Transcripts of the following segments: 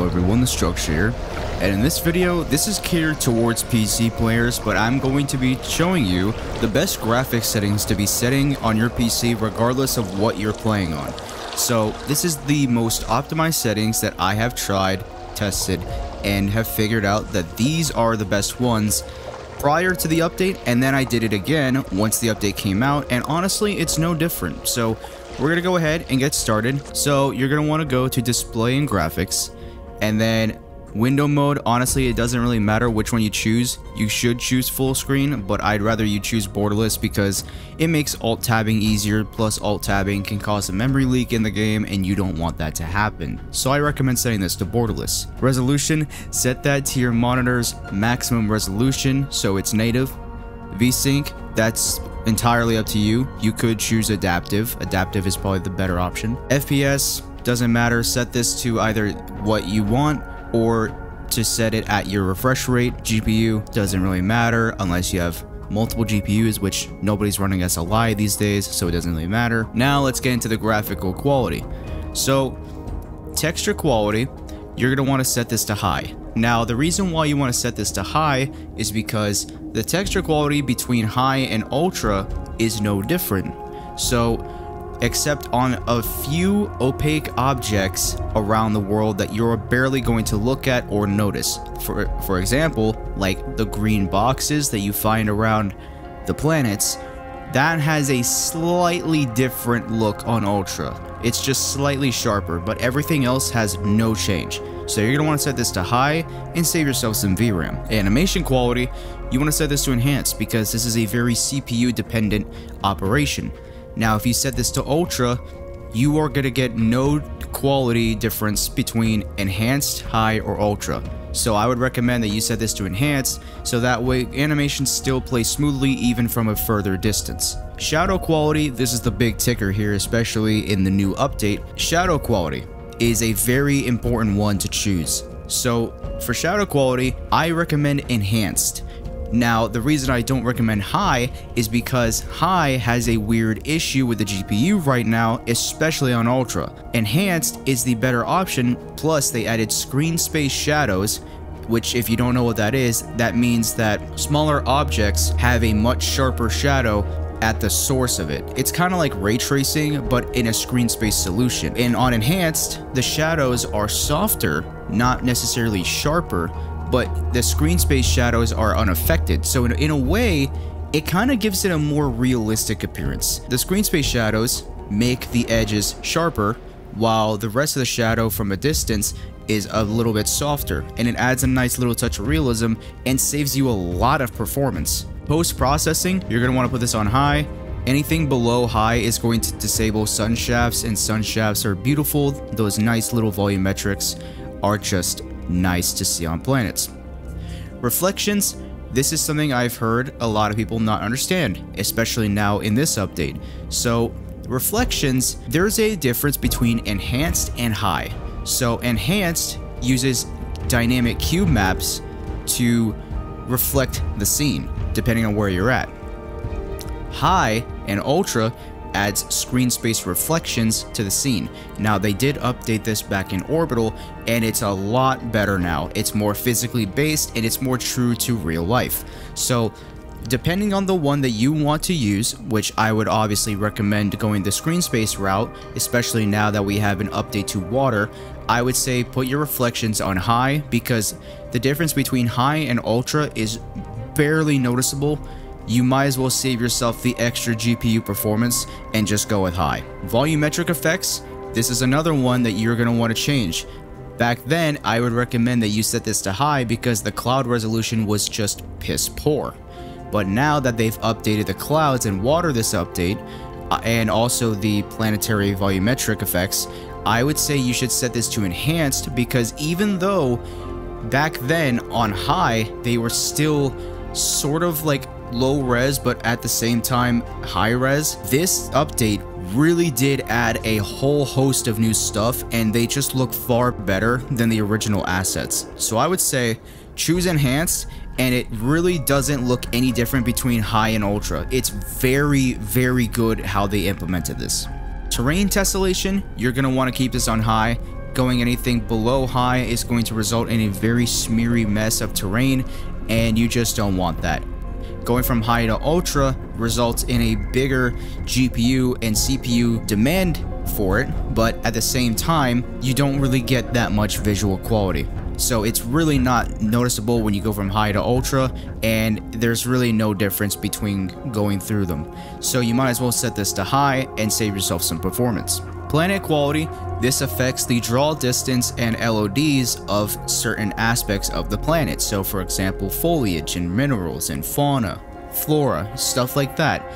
Hello everyone, the Structure here, and in this video, this is catered towards PC players, but I'm going to be showing you the best graphics settings to be setting on your PC regardless of what you're playing on. So this is the most optimized settings that I have tried, tested, and have figured out that these are the best ones prior to the update, and then I did it again once the update came out, and honestly, it's no different. So we're going to go ahead and get started. So you're going to want to go to display and graphics, and then Window mode, honestly, it doesn't really matter which one you choose. You should choose full screen, but I'd rather you choose borderless because it makes alt tabbing easier, plus alt tabbing can cause a memory leak in the game and you don't want that to happen. So I recommend setting this to borderless. Resolution, set that to your monitor's maximum resolution so it's native. VSync, that's entirely up to you. You could choose adaptive. Adaptive is probably the better option. FPS, doesn't matter. Set this to either what you want or to set it at your refresh rate. GPU doesn't really matter unless you have multiple GPUs, which nobody's running SLI these days, so it doesn't really matter. Now let's get into the graphical quality. So texture quality, you're going to want to set this to high. Now the reason why you want to set this to high is because the texture quality between high and ultra is no different. So except on a few opaque objects around the world that you're barely going to look at or notice. For, for example, like the green boxes that you find around the planets, that has a slightly different look on Ultra. It's just slightly sharper, but everything else has no change. So you're going to want to set this to high and save yourself some VRAM. Animation quality, you want to set this to enhanced because this is a very CPU dependent operation. Now, if you set this to Ultra, you are going to get no quality difference between Enhanced, High, or Ultra. So I would recommend that you set this to Enhanced, so that way animations still play smoothly even from a further distance. Shadow quality, this is the big ticker here, especially in the new update. Shadow quality is a very important one to choose. So for shadow quality, I recommend Enhanced. Now, the reason I don't recommend high is because high has a weird issue with the GPU right now, especially on Ultra. Enhanced is the better option, plus they added screen space shadows, which if you don't know what that is, that means that smaller objects have a much sharper shadow at the source of it. It's kind of like ray tracing, but in a screen space solution. And on enhanced, the shadows are softer, not necessarily sharper, but the screen space shadows are unaffected. So in, in a way, it kind of gives it a more realistic appearance. The screen space shadows make the edges sharper, while the rest of the shadow from a distance is a little bit softer, and it adds a nice little touch of realism and saves you a lot of performance. Post-processing, you're going to want to put this on high. Anything below high is going to disable sun shafts, and sun shafts are beautiful. Those nice little volumetrics are just nice to see on planets. Reflections, this is something I've heard a lot of people not understand, especially now in this update. So, reflections, there's a difference between enhanced and high. So, enhanced uses dynamic cube maps to reflect the scene, depending on where you're at. High and ultra adds screen space reflections to the scene. Now they did update this back in Orbital and it's a lot better now. It's more physically based and it's more true to real life. So depending on the one that you want to use, which I would obviously recommend going the screen space route, especially now that we have an update to water, I would say put your reflections on high because the difference between high and ultra is barely noticeable you might as well save yourself the extra GPU performance and just go with high. Volumetric effects, this is another one that you're going to want to change. Back then, I would recommend that you set this to high because the cloud resolution was just piss poor. But now that they've updated the clouds and water this update, uh, and also the planetary volumetric effects, I would say you should set this to enhanced because even though back then on high, they were still sort of like low res but at the same time high res. This update really did add a whole host of new stuff and they just look far better than the original assets. So I would say choose enhanced and it really doesn't look any different between high and ultra. It's very, very good how they implemented this. Terrain tessellation, you're want to keep this on high Going anything below high is going to result in a very smeary mess of terrain, and you just don't want that. Going from high to ultra results in a bigger GPU and CPU demand for it, but at the same time, you don't really get that much visual quality. So it's really not noticeable when you go from high to ultra, and there's really no difference between going through them. So you might as well set this to high and save yourself some performance. Planet quality, this affects the draw distance and LODs of certain aspects of the planet. So for example, foliage and minerals and fauna, flora, stuff like that.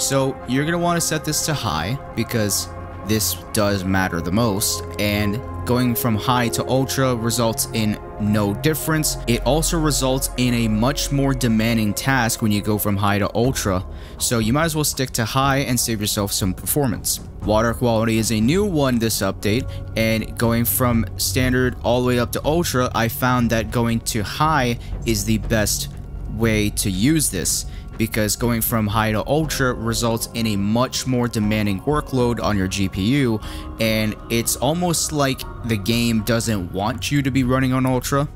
So you're going to want to set this to high because this does matter the most and going from high to ultra results in no difference. It also results in a much more demanding task when you go from high to ultra, so you might as well stick to high and save yourself some performance. Water quality is a new one this update, and going from standard all the way up to ultra, I found that going to high is the best way to use this because going from high to ultra results in a much more demanding workload on your GPU and it's almost like the game doesn't want you to be running on ultra.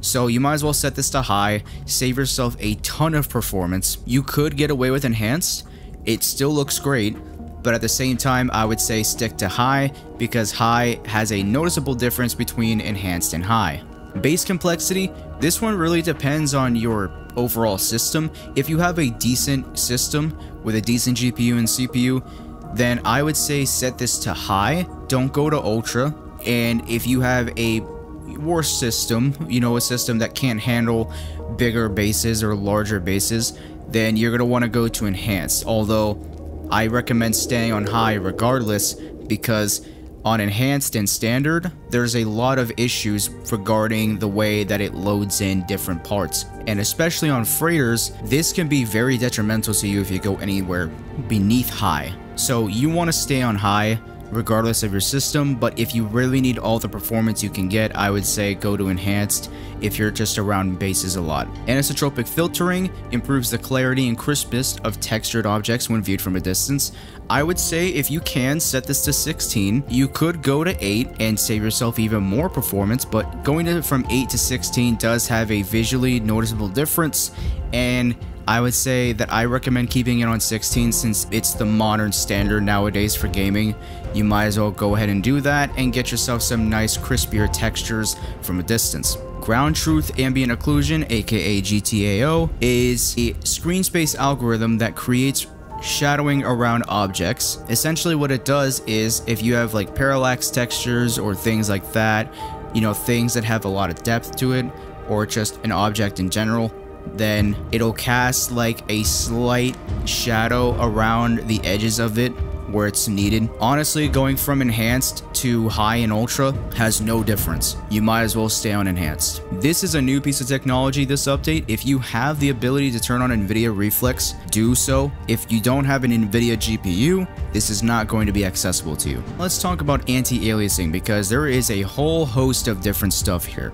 So you might as well set this to high, save yourself a ton of performance. You could get away with enhanced, it still looks great, but at the same time I would say stick to high because high has a noticeable difference between enhanced and high. Base complexity, this one really depends on your overall system. If you have a decent system with a decent GPU and CPU, then I would say set this to high, don't go to ultra. And if you have a worse system, you know, a system that can't handle bigger bases or larger bases, then you're going to want to go to enhanced. Although I recommend staying on high regardless because on enhanced and standard, there's a lot of issues regarding the way that it loads in different parts. And especially on freighters, this can be very detrimental to you if you go anywhere beneath high. So you want to stay on high regardless of your system, but if you really need all the performance you can get, I would say go to enhanced if you're just around bases a lot. Anisotropic filtering improves the clarity and crispness of textured objects when viewed from a distance. I would say if you can set this to 16, you could go to 8 and save yourself even more performance, but going to from 8 to 16 does have a visually noticeable difference and I would say that I recommend keeping it on 16 since it's the modern standard nowadays for gaming. You might as well go ahead and do that and get yourself some nice crispier textures from a distance. Ground Truth Ambient Occlusion, aka GTAO, is a screen space algorithm that creates shadowing around objects. Essentially what it does is if you have like parallax textures or things like that, you know, things that have a lot of depth to it, or just an object in general, then it'll cast like a slight shadow around the edges of it where it's needed. Honestly, going from enhanced to high and ultra has no difference. You might as well stay on enhanced. This is a new piece of technology this update. If you have the ability to turn on NVIDIA Reflex, do so. If you don't have an NVIDIA GPU, this is not going to be accessible to you. Let's talk about anti-aliasing because there is a whole host of different stuff here.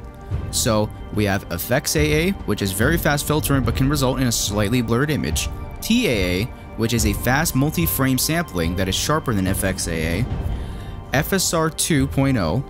So we have FXAA, which is very fast filtering but can result in a slightly blurred image, TAA, which is a fast multi-frame sampling that is sharper than FXAA, FSR 2.0,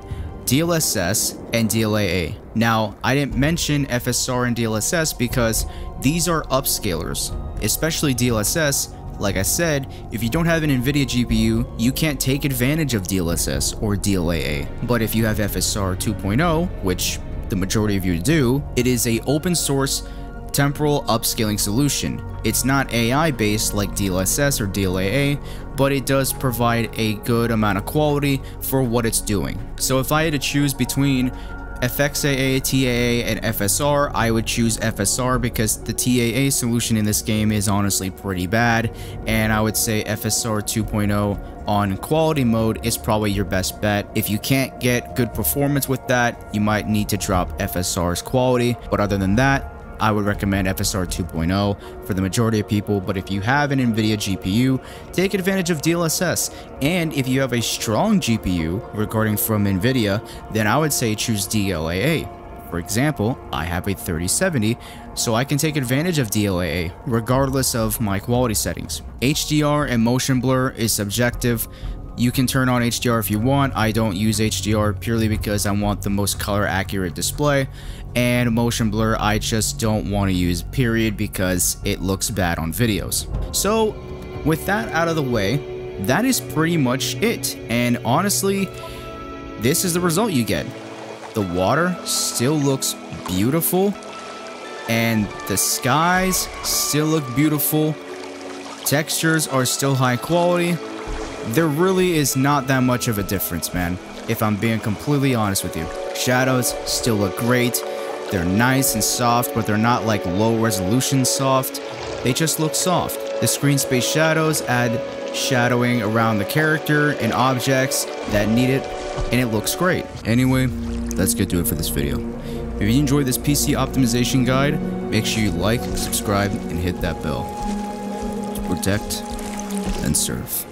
DLSS, and DLAA. Now, I didn't mention FSR and DLSS because these are upscalers, especially DLSS. Like I said, if you don't have an NVIDIA GPU, you can't take advantage of DLSS or DLAA. But if you have FSR 2.0, which the majority of you do, it is a open source temporal upscaling solution. It's not AI based like DLSS or DLAA, but it does provide a good amount of quality for what it's doing. So if I had to choose between FXAA, TAA, and FSR, I would choose FSR because the TAA solution in this game is honestly pretty bad, and I would say FSR 2.0 on quality mode is probably your best bet. If you can't get good performance with that, you might need to drop FSR's quality, but other than that, I would recommend FSR 2.0 for the majority of people, but if you have an NVIDIA GPU, take advantage of DLSS. And if you have a strong GPU, recording from NVIDIA, then I would say choose DLAA. For example, I have a 3070, so I can take advantage of DLAA, regardless of my quality settings. HDR and motion blur is subjective, You can turn on HDR if you want. I don't use HDR purely because I want the most color accurate display. And motion blur, I just don't want to use period because it looks bad on videos. So with that out of the way, that is pretty much it. And honestly, this is the result you get. The water still looks beautiful and the skies still look beautiful. Textures are still high quality. There really is not that much of a difference, man, if I'm being completely honest with you. Shadows still look great. They're nice and soft, but they're not like low resolution soft. They just look soft. The screen space shadows add shadowing around the character and objects that need it, and it looks great. Anyway, let's get to it for this video. If you enjoyed this PC optimization guide, make sure you like, subscribe, and hit that bell. To protect and serve.